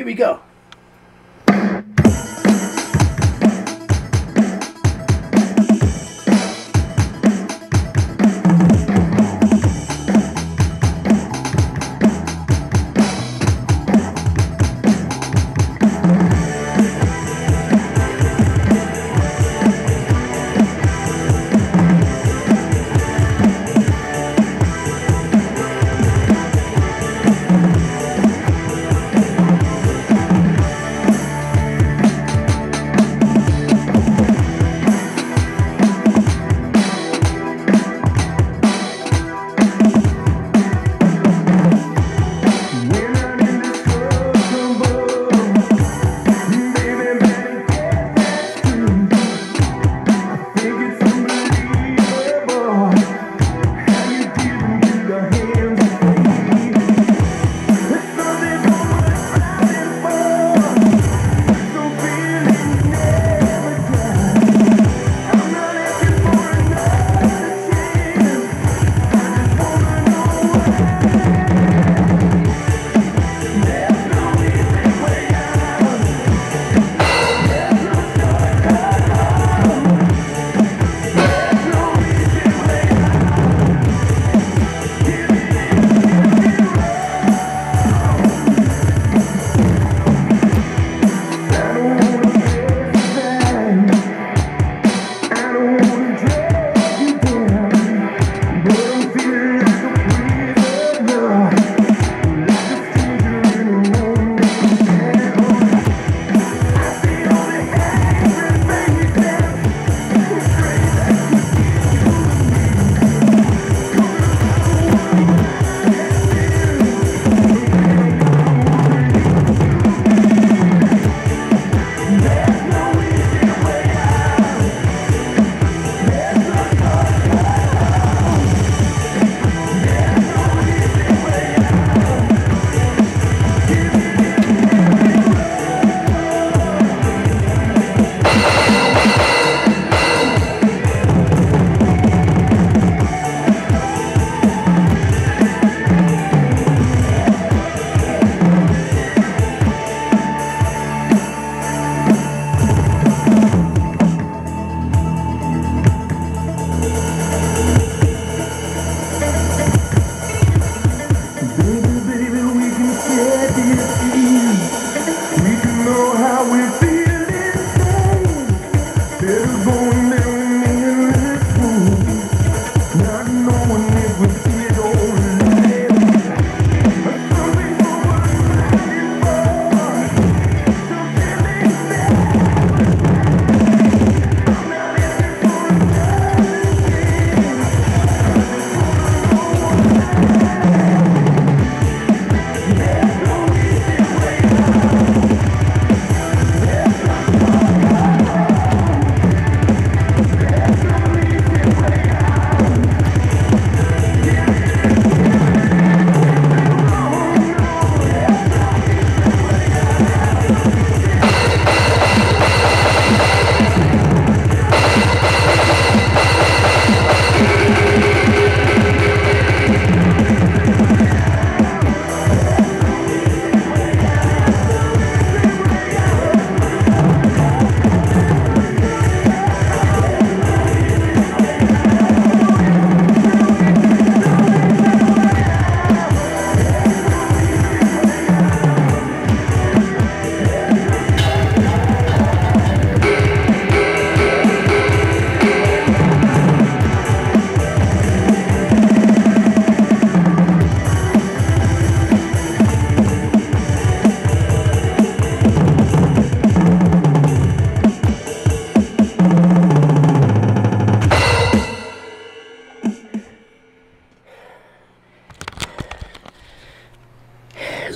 here we go.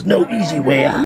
No easy way out.